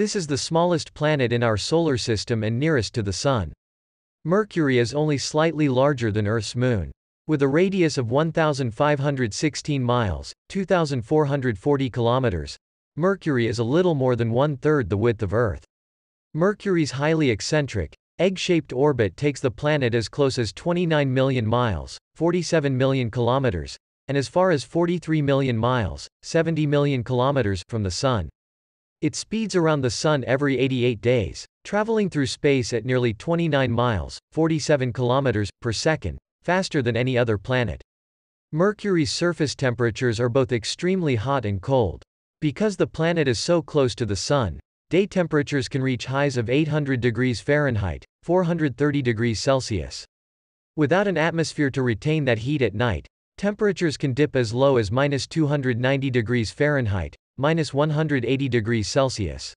This is the smallest planet in our solar system and nearest to the Sun. Mercury is only slightly larger than Earth's moon. With a radius of 1,516 miles, 2,440 kilometers, Mercury is a little more than one-third the width of Earth. Mercury's highly eccentric, egg-shaped orbit takes the planet as close as 29 million miles, 47 million kilometers, and as far as 43 million miles, 70 million kilometers, from the Sun. It speeds around the Sun every 88 days, traveling through space at nearly 29 miles, 47 kilometers, per second, faster than any other planet. Mercury's surface temperatures are both extremely hot and cold. Because the planet is so close to the Sun, Day temperatures can reach highs of 800 degrees Fahrenheit, 430 degrees Celsius. Without an atmosphere to retain that heat at night, temperatures can dip as low as minus 290 degrees Fahrenheit, minus 180 degrees Celsius.